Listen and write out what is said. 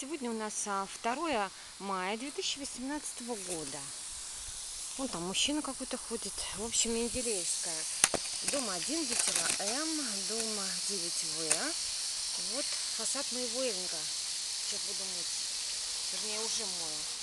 Сегодня у нас а, 2 мая 2018 года. Вон там мужчина какой-то ходит. В общем, Менделеевская. Дом 1, литера М, дом 9В. Вот фасад моего Эвенга. Сейчас буду мыть. Вернее, уже мою.